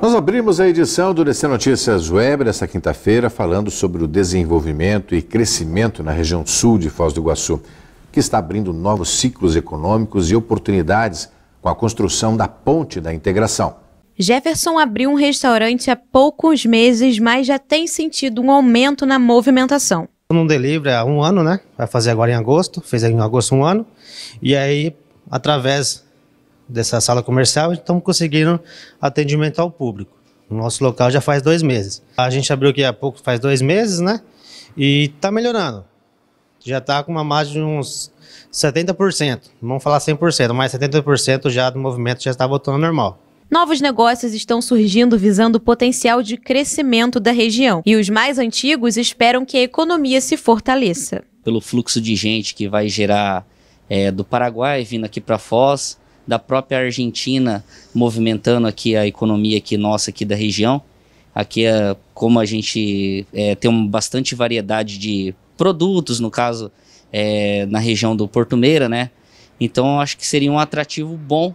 Nós abrimos a edição do DC Notícias Web desta quinta-feira falando sobre o desenvolvimento e crescimento na região sul de Foz do Iguaçu, que está abrindo novos ciclos econômicos e oportunidades com a construção da ponte da integração. Jefferson abriu um restaurante há poucos meses, mas já tem sentido um aumento na movimentação. Num delivery há um ano, né? Vai fazer agora em agosto, fez em agosto um ano. E aí, através dessa sala comercial, estamos conseguindo atendimento ao público. No nosso local já faz dois meses. A gente abriu aqui há pouco, faz dois meses, né? E está melhorando. Já está com uma margem de uns 70%. Não vamos falar 100%, mas 70% já do movimento já está voltando ao normal. Novos negócios estão surgindo visando o potencial de crescimento da região. E os mais antigos esperam que a economia se fortaleça. Pelo fluxo de gente que vai gerar é, do Paraguai vindo aqui para Foz, da própria Argentina movimentando aqui a economia aqui nossa aqui da região. Aqui é como a gente é, tem uma bastante variedade de produtos, no caso é, na região do Porto Meira, né? Então acho que seria um atrativo bom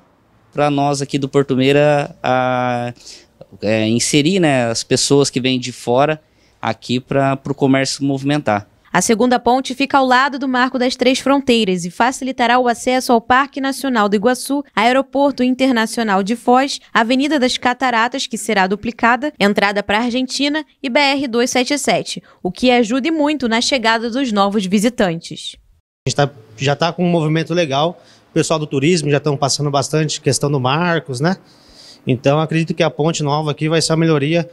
para nós aqui do Porto Meira a, é, inserir né, as pessoas que vêm de fora aqui para o comércio movimentar. A segunda ponte fica ao lado do Marco das Três Fronteiras e facilitará o acesso ao Parque Nacional do Iguaçu, Aeroporto Internacional de Foz, Avenida das Cataratas, que será duplicada, entrada para a Argentina e BR-277, o que ajude muito na chegada dos novos visitantes. A gente tá, já está com um movimento legal, o pessoal do turismo já estão passando bastante questão do Marcos, né? Então acredito que a ponte nova aqui vai ser uma melhoria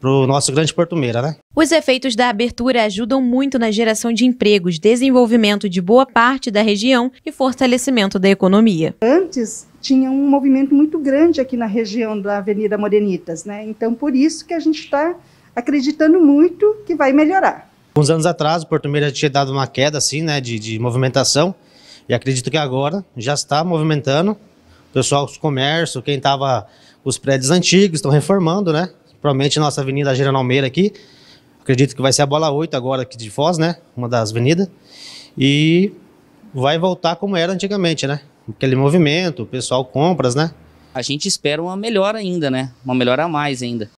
para o nosso grande Porto Meira, né? Os efeitos da abertura ajudam muito na geração de empregos, desenvolvimento de boa parte da região e fortalecimento da economia. Antes tinha um movimento muito grande aqui na região da Avenida Morenitas, né? Então por isso que a gente está acreditando muito que vai melhorar. Uns anos atrás o Porto Meira tinha dado uma queda assim, né, de, de movimentação e acredito que agora já está movimentando. O pessoal, os comércios, quem estava os prédios antigos estão reformando, né? Provavelmente nossa avenida Geraldo Almeida aqui. Acredito que vai ser a bola 8 agora aqui de Foz, né? Uma das avenidas. E vai voltar como era antigamente, né? Aquele movimento, o pessoal compras, né? A gente espera uma melhora ainda, né? Uma melhora a mais ainda.